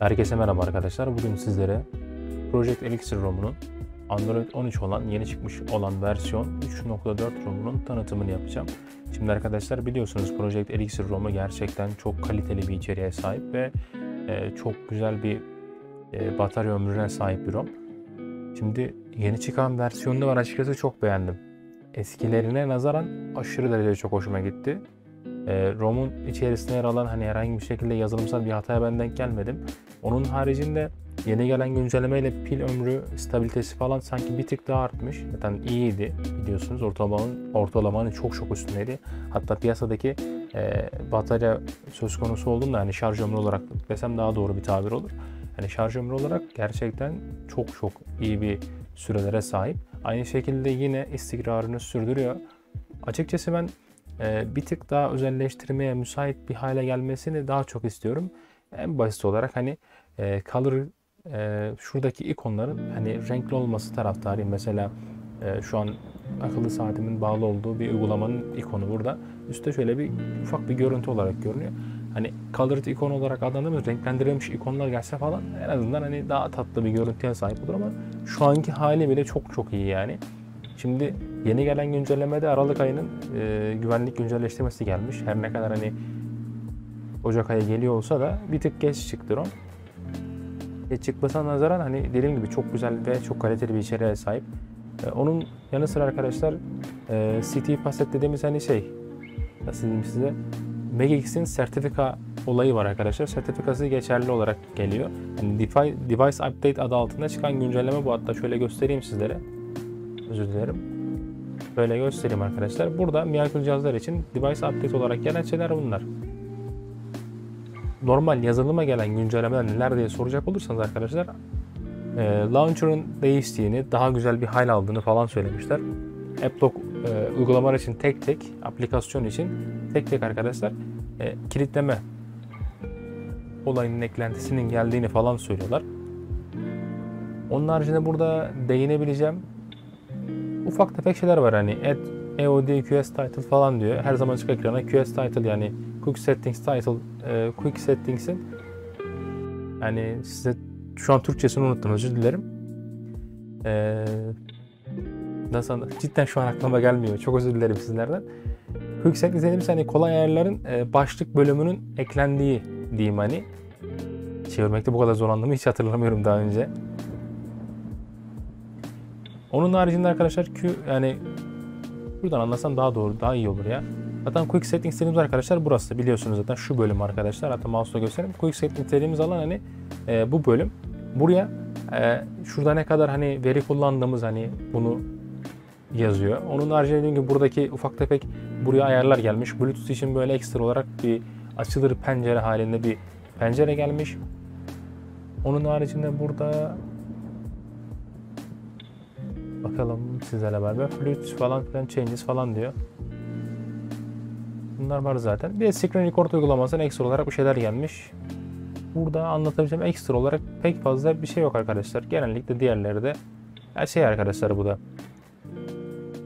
Herkese merhaba arkadaşlar. Bugün sizlere Project Elixir ROM'unun Android 13 olan yeni çıkmış olan versiyon 3.4 ROM'unun tanıtımını yapacağım. Şimdi arkadaşlar biliyorsunuz Project Elixir ROM'u gerçekten çok kaliteli bir içeriğe sahip ve e, çok güzel bir e, batarya ömrüne sahip bir ROM. Şimdi yeni çıkan versiyonunu var açıkçası çok beğendim. Eskilerine nazaran aşırı derecede çok hoşuma gitti. E, ROM'un içerisinde yer alan hani herhangi bir şekilde yazılımsal bir hataya ben denk gelmedim. Onun haricinde yeni gelen güncellemeyle pil ömrü, stabilitesi falan sanki bir tık daha artmış. Zaten iyiydi biliyorsunuz ortalamanın, ortalamanın çok çok üstündeydi. Hatta piyasadaki e, batarya söz konusu olduğunda hani şarj ömrü olarak desem daha doğru bir tabir olur. Hani şarj ömrü olarak gerçekten çok çok iyi bir sürelere sahip. Aynı şekilde yine istikrarını sürdürüyor. Açıkçası ben bir tık daha özelleştirmeye müsait bir hale gelmesini daha çok istiyorum. En basit olarak hani e, color e, şuradaki ikonların hani renkli olması taraftarıyım. Mesela e, şu an akıllı saatimin bağlı olduğu bir uygulamanın ikonu burada. Üstte şöyle bir ufak bir görüntü olarak görünüyor. Hani colored ikon olarak adlandığımız renklendirilmiş ikonlar gelse falan en azından hani daha tatlı bir görüntüye sahip olur ama şu anki hali bile çok çok iyi yani. Şimdi yeni gelen güncellemede Aralık ayının e, güvenlik güncelleştirmesi gelmiş. Her ne kadar hani Ocak ayı geliyor olsa da bir tık geç çıktı ROM. Geç çıkmasına nazaran hani dediğim gibi çok güzel ve çok kaliteli bir içeriğe sahip. E, onun yanı sıra arkadaşlar e, City Passet dediğimiz hani şey nasıl diyeyim size Megix'in sertifika olayı var arkadaşlar. Sertifikası geçerli olarak geliyor. Yani Device Update adı altında çıkan güncelleme bu. Hatta şöyle göstereyim sizlere. Özür dilerim. Böyle göstereyim arkadaşlar. Burada mi akıllı cihazlar için device update olarak gelen şeyler bunlar. Normal yazılıma gelen güncellemeler neler diye soracak olursanız arkadaşlar e, launcher'ın değiştiğini, daha güzel bir hal aldığını falan söylemişler. AppLock e, uygulamalar için tek tek, aplikasyon için tek tek arkadaşlar e, kilitleme olayının eklentisinin geldiğini falan söylüyorlar. Onun haricinde burada değinebileceğim ufak tefek şeyler var hani add EOD QS title falan diyor. Her zaman çık ekrana QS title yani quick settings title e, quick settings'in yani size şu an Türkçesini unuttum özür dilerim. Ee, nasıl cidden şu an aklıma gelmiyor. Çok özür dilerim sizlerden. Quick settings dediğimiz hani kolay ayarların e, başlık bölümünün eklendiği diyeyim hani. Çevirmekte bu kadar zorlandığımı hiç hatırlamıyorum daha önce. Onun haricinde arkadaşlar Q yani buradan anlasam daha doğru, daha iyi olur ya. Zaten Quick Settings dediğimiz arkadaşlar burası. Biliyorsunuz zaten şu bölüm arkadaşlar. Hatta mouse'la göstereyim. Quick Settings dediğimiz alan hani e, bu bölüm. Buraya e, şurada ne kadar hani veri kullandığımız hani bunu yazıyor. Onun haricinde gibi buradaki ufak tefek buraya ayarlar gelmiş. Bluetooth için böyle ekstra olarak bir açılır pencere halinde bir pencere gelmiş. Onun haricinde burada Bakalım sizlerle beraber. Flute falan filan changes falan diyor. Bunlar var zaten. Bir de screen record uygulamasına ekstra olarak bir şeyler gelmiş. Burada anlatabileceğim ekstra olarak pek fazla bir şey yok arkadaşlar. Genellikle diğerleri de her şey arkadaşlar bu da.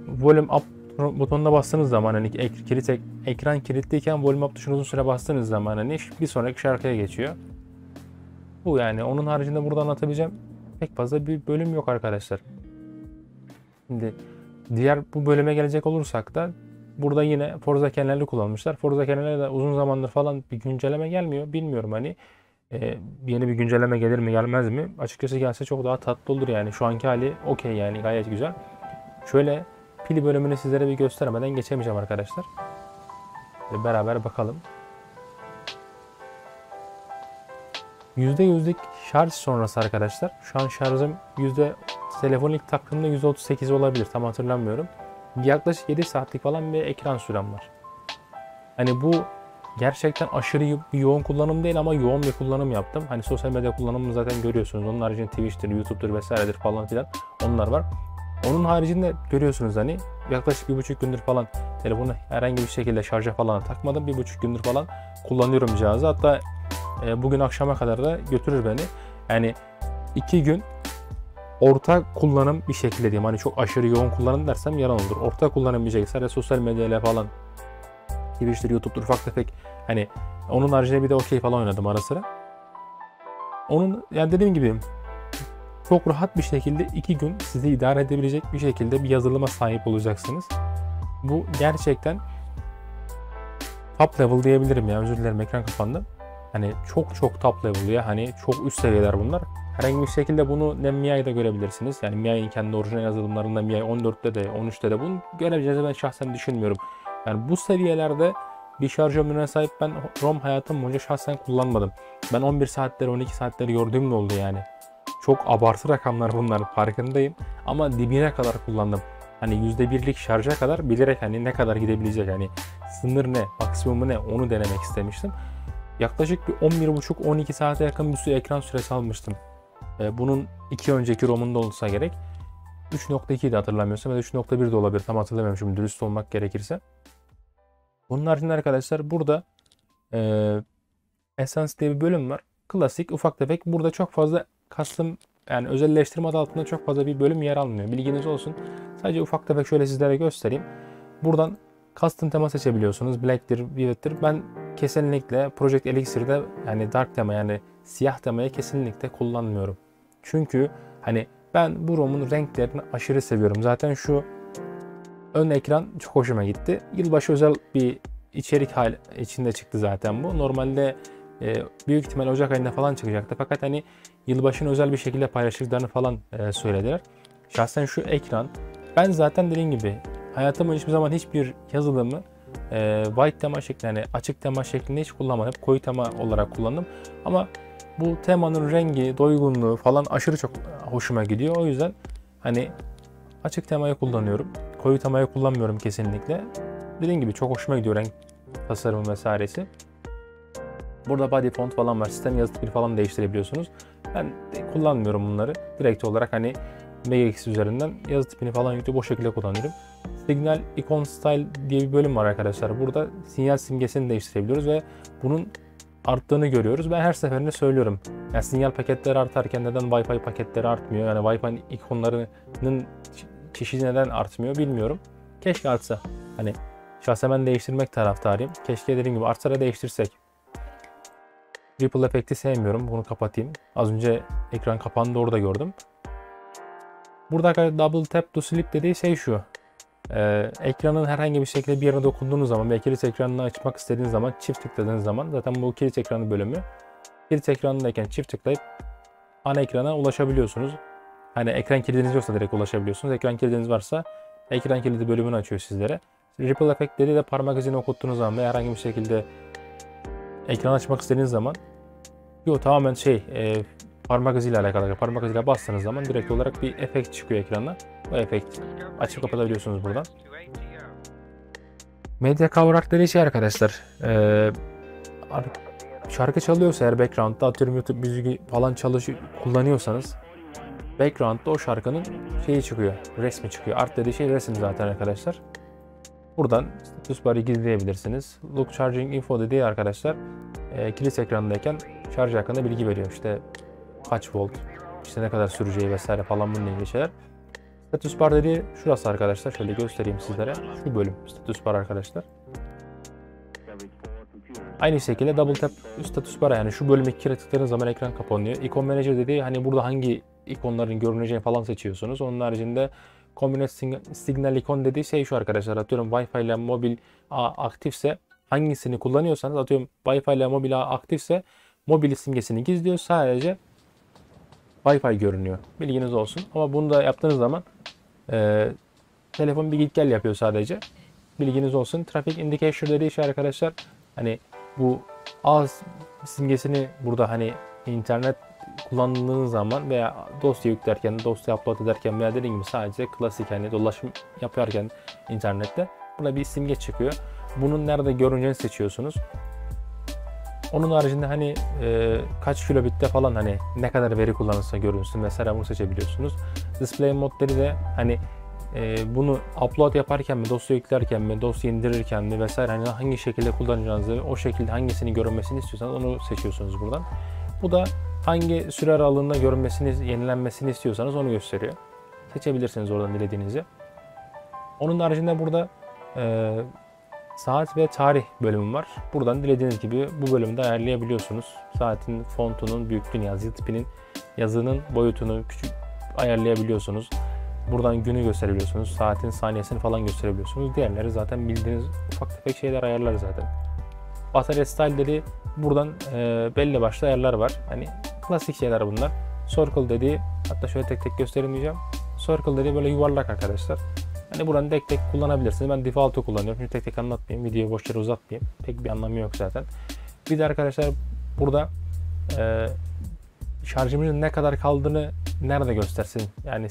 Volume up butonuna bastığınız zaman hani ek, kilit, ek, ekran kilitliyken volume up tuşuna uzun süre bastığınız zaman hani bir sonraki şarkıya geçiyor. Bu yani onun haricinde burada anlatabileceğim pek fazla bir bölüm yok arkadaşlar. Şimdi diğer bu bölüme gelecek olursak da burada yine Forza kernel'i kullanmışlar. Forza kernel'e de uzun zamandır falan bir güncelleme gelmiyor. Bilmiyorum hani e, yeni bir güncelleme gelir mi gelmez mi? Açıkçası gelse çok daha tatlı olur yani. Şu anki hali okey yani gayet güzel. Şöyle pil bölümünü sizlere bir göstermeden geçemeyeceğim arkadaşlar. Beraber bakalım. %100'lik şarj sonrası arkadaşlar. Şu an şarjım yüzde telefon ilk taktığımda %38 olabilir. Tam hatırlamıyorum. Yaklaşık 7 saatlik falan bir ekran sürem var. Hani bu gerçekten aşırı yoğun kullanım değil ama yoğun bir kullanım yaptım. Hani sosyal medya kullanımını zaten görüyorsunuz. Onun haricinde Twitch'tir, YouTube'dur vesairedir falan filan onlar var. Onun haricinde görüyorsunuz hani yaklaşık bir buçuk gündür falan telefonu herhangi bir şekilde şarja falan takmadım. Bir buçuk gündür falan kullanıyorum cihazı. Hatta e, bugün akşama kadar da götürür beni. Yani iki gün orta kullanım bir şekilde diyeyim. Hani çok aşırı yoğun kullanım dersem yalan olur. Orta kullanım bir şekilde sadece sosyal medyayla falan Twitch'tir, YouTube'dur ufak tefek hani onun haricinde bir de okey falan oynadım ara sıra. Onun yani dediğim gibi çok rahat bir şekilde iki gün sizi idare edebilecek bir şekilde bir yazılıma sahip olacaksınız. Bu gerçekten top level diyebilirim ya. Özür dilerim ekran kapandı. Hani çok çok top level ya. Hani çok üst seviyeler bunlar. Herhangi bir şekilde bunu ne görebilirsiniz. Yani MIUI'nin kendi orijinal yazılımlarında MIUI 14'te de 13'te de bunu görebileceğinizi ben şahsen düşünmüyorum. Yani bu seviyelerde bir şarj ömrüne sahip ben ROM hayatım boyunca şahsen kullanmadım. Ben 11 saatleri 12 saatleri gördüğüm de oldu yani. Çok abartı rakamlar bunlar farkındayım. Ama dibine kadar kullandım. Hani %1'lik şarja kadar bilerek hani ne kadar gidebilecek hani sınır ne, maksimumu ne onu denemek istemiştim. Yaklaşık bir 11,5-12 saate yakın bir süre ekran süresi almıştım. Ee, bunun iki önceki romunda olsa gerek. 3.2 de hatırlamıyorsam ya da 3.1 de olabilir. Tam hatırlamıyorum şimdi dürüst olmak gerekirse. Bunun haricinde arkadaşlar burada e, Essence diye bir bölüm var. Klasik ufak tefek. Burada çok fazla custom yani özelleştirme adı altında çok fazla bir bölüm yer almıyor. Bilginiz olsun. Sadece ufak tefek şöyle sizlere göstereyim. Buradan custom tema seçebiliyorsunuz. Black'tir, Vivid'tir. Ben kesinlikle Project Elixir'de yani dark tema yani siyah temayı kesinlikle kullanmıyorum. Çünkü hani ben bu ROM'un renklerini aşırı seviyorum. Zaten şu ön ekran çok hoşuma gitti. Yılbaşı özel bir içerik hal içinde çıktı zaten bu. Normalde e, büyük ihtimal Ocak ayında falan çıkacaktı. Fakat hani yılbaşını özel bir şekilde paylaştıklarını falan e, söylediler. Şahsen şu ekran ben zaten dediğim gibi hayatımın hiçbir zaman hiçbir yazılımı e, white tema şeklinde yani açık tema şeklinde hiç kullanmadım. Hep koyu tema olarak kullandım. Ama bu temanın rengi, doygunluğu falan aşırı çok hoşuma gidiyor. O yüzden hani açık temayı kullanıyorum. Koyu temayı kullanmıyorum kesinlikle. Dediğim gibi çok hoşuma gidiyor renk tasarımı vesairesi. Burada body font falan var. Sistem yazı tipini falan değiştirebiliyorsunuz. Ben de kullanmıyorum bunları. Direkt olarak hani MagX üzerinden yazı tipini falan yükleyip o şekilde kullanıyorum. Signal Icon Style diye bir bölüm var arkadaşlar. Burada sinyal simgesini değiştirebiliyoruz ve bunun arttığını görüyoruz. Ben her seferinde söylüyorum. Yani sinyal paketleri artarken neden Wi-Fi paketleri artmıyor? Yani Wi-Fi ikonlarının çeşidi neden artmıyor bilmiyorum. Keşke artsa. Hani şahsen ben değiştirmek taraftarıyım. Keşke dediğim gibi artsa da değiştirsek. Ripple efekti sevmiyorum. Bunu kapatayım. Az önce ekran kapandı orada gördüm. Burada double tap to sleep dediği şey şu. Ee, ekranın herhangi bir şekilde bir yerine dokunduğunuz zaman ve kilit ekranını açmak istediğiniz zaman çift tıkladığınız zaman zaten bu kilit ekranı bölümü. Kilit ekranındayken çift tıklayıp ana ekrana ulaşabiliyorsunuz. Hani ekran kilidiniz yoksa direkt ulaşabiliyorsunuz. Ekran kilidiniz varsa ekran kilidi bölümünü açıyor sizlere. Ripple efektleri de parmak izini okuttuğunuz zaman veya herhangi bir şekilde ekran açmak istediğiniz zaman Yok tamamen şey e, parmak iziyle alakalı. Parmak iziyle bastığınız zaman direkt olarak bir efekt çıkıyor ekrana. Bu efekt açıp kapatabiliyorsunuz buradan. Medya cover dediği şey arkadaşlar. E, şarkı çalıyorsa eğer background'da atıyorum YouTube müziği falan çalışıyor kullanıyorsanız background'da o şarkının şeyi çıkıyor. Resmi çıkıyor. Art dediği şey resim zaten arkadaşlar. Buradan status bar'ı gizleyebilirsiniz. Look Charging Info dediği arkadaşlar e, kilit ekranındayken şarj hakkında bilgi veriyor. İşte kaç volt, işte ne kadar süreceği vesaire falan bununla ilgili şeyler. Status bar dediği şurası arkadaşlar. Şöyle göstereyim sizlere. Şu bölüm status bar arkadaşlar. Aynı şekilde double tap status bar yani şu bölümü iki kere tıkladığınız zaman ekran kapanıyor. Icon Manager dediği hani burada hangi ikonların görüneceğini falan seçiyorsunuz. Onun haricinde Combinate Signal Icon dediği şey şu arkadaşlar. Atıyorum Wi-Fi ile mobil ağ aktifse hangisini kullanıyorsanız atıyorum Wi-Fi ile mobil ağ aktifse mobil simgesini gizliyor. Sadece Wi-Fi görünüyor. Bilginiz olsun. Ama bunu da yaptığınız zaman e, telefon bir git gel yapıyor sadece. Bilginiz olsun. Traffic Indicator dediği şey arkadaşlar hani bu ağız simgesini burada hani internet kullandığınız zaman veya dosya yüklerken, dosya upload ederken veya dediğim gibi sadece klasik hani dolaşım yaparken internette buna bir simge çıkıyor. Bunun nerede görüneceğini seçiyorsunuz. Onun haricinde hani e, kaç kilobitte falan hani ne kadar veri kullanırsa görünsün mesela bunu seçebiliyorsunuz. Display modları de hani e, bunu upload yaparken mi, dosya yüklerken mi, dosya indirirken mi vesaire hani hangi şekilde kullanacağınızı, o şekilde hangisini görünmesini istiyorsanız onu seçiyorsunuz buradan. Bu da hangi süre aralığında görünmesini, yenilenmesini istiyorsanız onu gösteriyor. Seçebilirsiniz oradan dilediğinizi. Onun haricinde burada e, saat ve tarih bölümü var. Buradan dilediğiniz gibi bu bölümde ayarlayabiliyorsunuz. Saatin fontunun büyüklüğünü, yazı tipinin, yazının boyutunu küçük ayarlayabiliyorsunuz. Buradan günü gösterebiliyorsunuz. Saatin saniyesini falan gösterebiliyorsunuz. Diğerleri zaten bildiğiniz ufak tefek şeyler ayarlar zaten. Batarya style dedi. Buradan e, belli başlı ayarlar var. Hani klasik şeyler bunlar. Circle dediği hatta şöyle tek tek göstermeyeceğim. Circle dediği böyle yuvarlak arkadaşlar. Hani buradan tek tek kullanabilirsiniz. Ben default'u kullanıyorum. Şimdi tek tek anlatmayayım. Videoyu boş yere uzatmayayım. Pek bir anlamı yok zaten. Bir de arkadaşlar burada e, şarjımızın ne kadar kaldığını nerede göstersin? Yani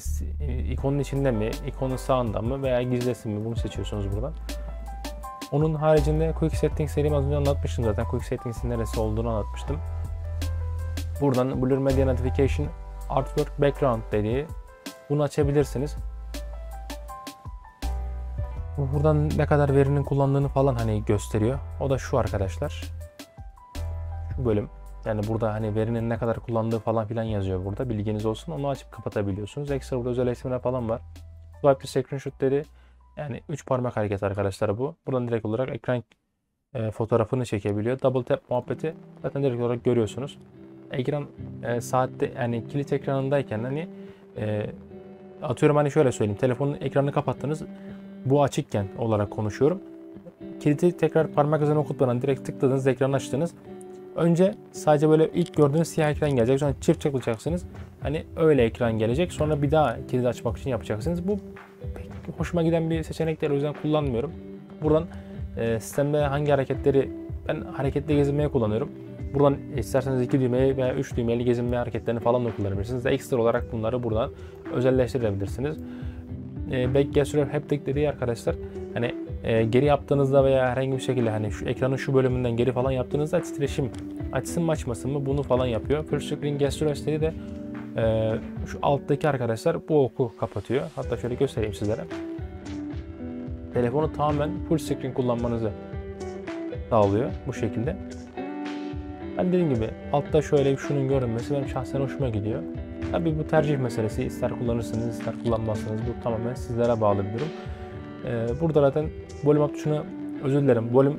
ikonun içinde mi, ikonun sağında mı veya gizlesin mi? Bunu seçiyorsunuz buradan. Onun haricinde Quick Settings serimi az önce anlatmıştım zaten. Quick Settings'in neresi olduğunu anlatmıştım. Buradan Blur Media Notification Artwork Background dediği bunu açabilirsiniz. Buradan ne kadar verinin kullandığını falan hani gösteriyor. O da şu arkadaşlar. Şu bölüm. Yani burada hani verinin ne kadar kullandığı falan filan yazıyor burada. Bilginiz olsun. Onu açıp kapatabiliyorsunuz. Ekstra burada özel isimler falan var. Swipe screenshot dedi. Yani 3 parmak hareket arkadaşlar bu. Buradan direkt olarak ekran e, fotoğrafını çekebiliyor. Double tap muhabbeti zaten direkt olarak görüyorsunuz. Ekran e, saatte yani kilit ekranındayken hani e, atıyorum hani şöyle söyleyeyim. Telefonun ekranını kapattınız. Bu açıkken olarak konuşuyorum. Kiliti tekrar parmak izini okutmadan direkt tıkladınız, ekranı açtınız. Önce sadece böyle ilk gördüğünüz siyah ekran gelecek. Sonra çift tıklayacaksınız. Hani öyle ekran gelecek. Sonra bir daha kilidi açmak için yapacaksınız. Bu pek hoşuma giden bir seçenek değil. O yüzden kullanmıyorum. Buradan e, sistemde hangi hareketleri ben hareketli gezinmeye kullanıyorum. Buradan isterseniz iki düğmeyi veya üç düğmeli gezinme hareketlerini falan da kullanabilirsiniz. Ekstra olarak bunları buradan özelleştirebilirsiniz. E, back gesture haptic dediği arkadaşlar hani e, geri yaptığınızda veya herhangi bir şekilde hani şu ekranın şu bölümünden geri falan yaptığınızda titreşim açsın mı açmasın mı bunu falan yapıyor. Full screen gesture dediği de e, şu alttaki arkadaşlar bu oku kapatıyor. Hatta şöyle göstereyim sizlere. Telefonu tamamen full screen kullanmanızı sağlıyor bu şekilde. Ben dediğim gibi altta şöyle şunun görünmesi benim şahsen hoşuma gidiyor. Tabi bu tercih meselesi. İster kullanırsınız ister kullanmazsınız. Bu tamamen sizlere bağlı bir durum. Ee, burada zaten volume up tuşuna özür dilerim. Volume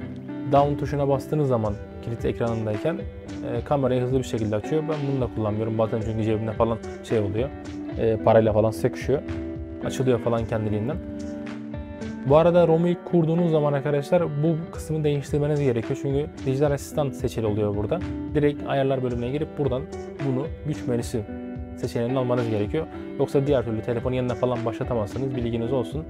down tuşuna bastığınız zaman kilit ekranındayken e, kamerayı hızlı bir şekilde açıyor. Ben bunu da kullanmıyorum. Bazen çünkü cebimde falan şey oluyor. E, parayla falan sekişiyor. Açılıyor falan kendiliğinden. Bu arada ROM'u kurduğunuz zaman arkadaşlar bu kısmı değiştirmeniz gerekiyor. Çünkü dijital asistan seçili oluyor burada. Direkt ayarlar bölümüne girip buradan bunu güç menüsü seçeneğini almanız gerekiyor. Yoksa diğer türlü telefonu yeniden falan başlatamazsınız. Bilginiz olsun.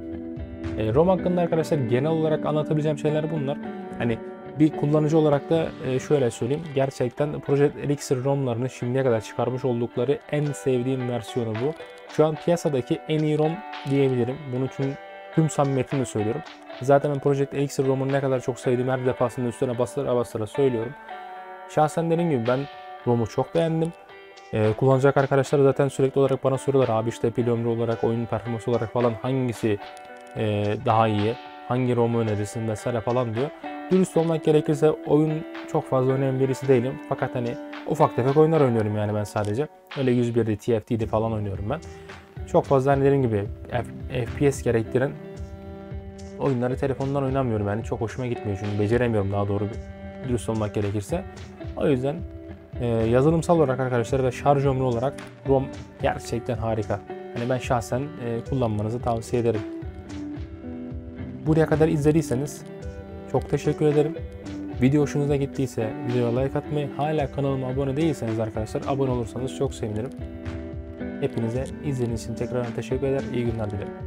E, ROM hakkında arkadaşlar genel olarak anlatabileceğim şeyler bunlar. Hani bir kullanıcı olarak da e, şöyle söyleyeyim. Gerçekten Project Elixir ROM'larını şimdiye kadar çıkarmış oldukları en sevdiğim versiyonu bu. Şu an piyasadaki en iyi ROM diyebilirim. Bunun için tüm samimiyetimle söylüyorum. Zaten ben Project Elixir ROM'unu ne kadar çok sevdiğimi her defasında üstüne bastıra bastıra söylüyorum. Şahsen dediğim gibi ben ROM'u çok beğendim. Ee, kullanacak arkadaşlar zaten sürekli olarak bana soruyorlar abi işte pil ömrü olarak, oyun performansı olarak falan hangisi e, daha iyi, hangi ROM'u önerirsin vesaire falan diyor. Dürüst olmak gerekirse oyun çok fazla önemli birisi değilim. Fakat hani ufak tefek oyunlar oynuyorum yani ben sadece. Öyle 101'de TFT'de falan oynuyorum ben. Çok fazla hani dediğim gibi FPS gerektiren oyunları telefondan oynamıyorum yani çok hoşuma gitmiyor çünkü beceremiyorum daha doğru dürüst olmak gerekirse. O yüzden e, yazılımsal olarak arkadaşlar ve şarj ömrü olarak ROM gerçekten harika. Hani ben şahsen e, kullanmanızı tavsiye ederim. Buraya kadar izlediyseniz çok teşekkür ederim. Video hoşunuza gittiyse videoya like atmayı, hala kanalıma abone değilseniz arkadaşlar abone olursanız çok sevinirim. Hepinize izlediğiniz için tekrar teşekkür eder. İyi günler dilerim.